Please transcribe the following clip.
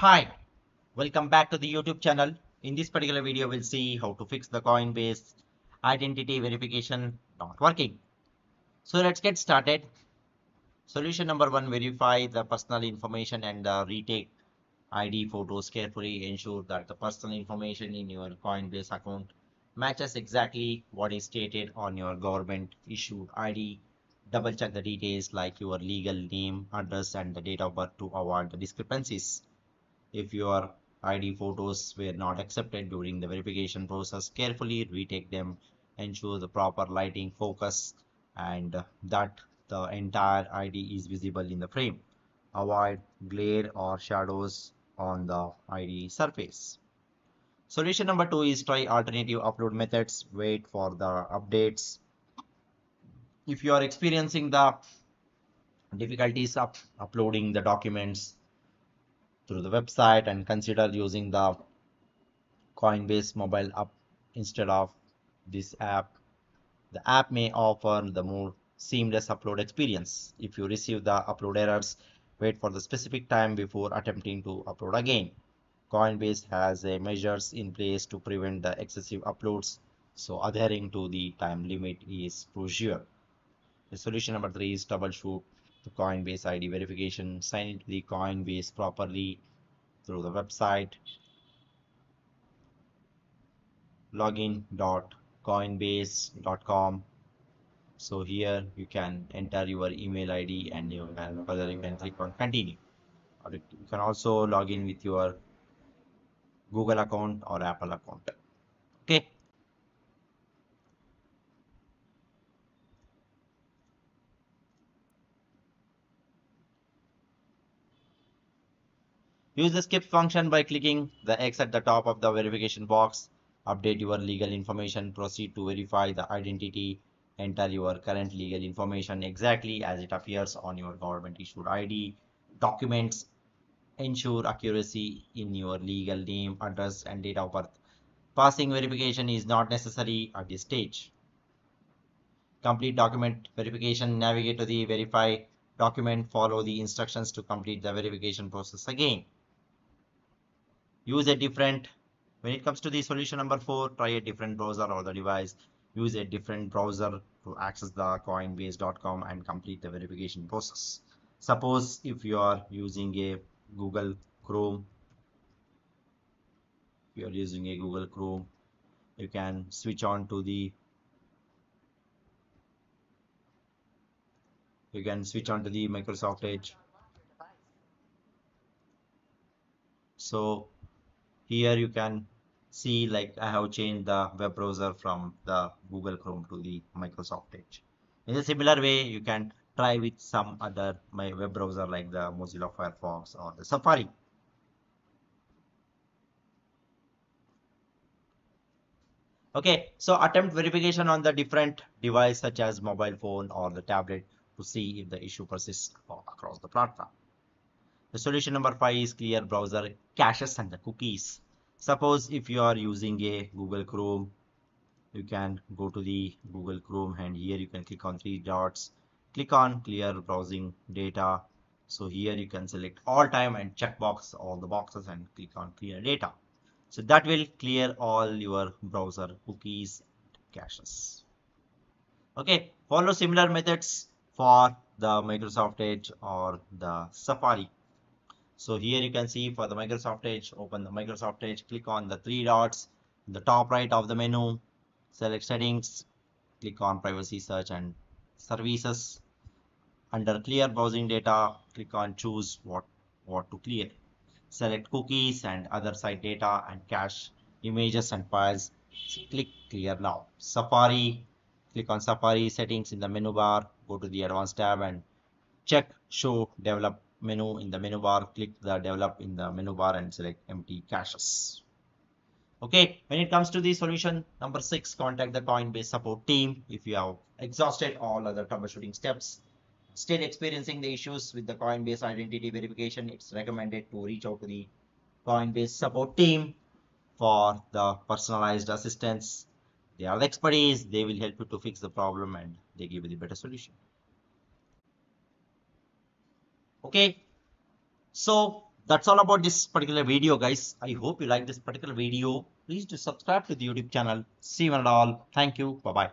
Hi, welcome back to the YouTube channel. In this particular video, we'll see how to fix the Coinbase identity verification not working. So let's get started. Solution number one, verify the personal information and the retake ID photos carefully. Ensure that the personal information in your Coinbase account matches exactly what is stated on your government issued ID. Double check the details like your legal name, address, and the date of birth to avoid the discrepancies. If your ID photos were not accepted during the verification process, carefully retake them, ensure the proper lighting, focus, and that the entire ID is visible in the frame. Avoid glare or shadows on the ID surface. Solution number two is try alternative upload methods. Wait for the updates. If you are experiencing the difficulties of uploading the documents through the website and consider using the Coinbase mobile app instead of this app. The app may offer the more seamless upload experience. If you receive the upload errors, wait for the specific time before attempting to upload again. Coinbase has measures in place to prevent the excessive uploads, so adhering to the time limit is crucial. The solution number three is troubleshoot Coinbase ID verification. Sign into the Coinbase properly through the website login.coinbase.com so here you can enter your email id and you can you can click on continue. Or you can also log in with your google account or apple account. Okay use the skip function by clicking the x at the top of the verification box. Update your legal information. Proceed to verify the identity. Enter your current legal information exactly as it appears on your government issued id documents ensure accuracy in your legal name address and date of birth. Passing verification is not necessary at this stage. Complete document verification. Navigate to the verify document. Follow the instructions to complete the verification process again use a different when it comes to the solution number four try a different browser or the device. Use a different browser to access the coinbase.com and complete the verification process. Suppose if you are using a google chrome you are using a google chrome you can switch on to the you can switch on to the microsoft edge. So here you can see like I have changed the web browser from the Google Chrome to the Microsoft Edge. In a similar way, you can try with some other my web browser like the Mozilla Firefox or the Safari. Okay, so attempt verification on the different device such as mobile phone or the tablet to see if the issue persists across the platform. The solution number five is clear browser caches and the cookies. Suppose if you are using a Google Chrome, you can go to the Google Chrome and here you can click on three dots, click on clear browsing data. So here you can select all time and check box all the boxes and click on clear data. So that will clear all your browser cookies and caches. Okay, follow similar methods for the Microsoft Edge or the Safari. So here you can see for the Microsoft Edge, open the Microsoft Edge, click on the three dots, in the top right of the menu, select settings, click on privacy search and services. Under clear browsing data, click on choose what, what to clear. Select cookies and other site data and cache images and files. Click clear now. Safari, click on Safari settings in the menu bar, go to the advanced tab and check show develop menu in the menu bar click the develop in the menu bar and select empty caches. Okay when it comes to the solution number six contact the coinbase support team if you have exhausted all other troubleshooting steps. Still experiencing the issues with the coinbase identity verification it's recommended to reach out to the coinbase support team for the personalized assistance. They are the expertise they will help you to fix the problem and they give you the better solution okay. So that's all about this particular video guys. I hope you like this particular video. Please do subscribe to the youtube channel. See you and all. Thank you. Bye bye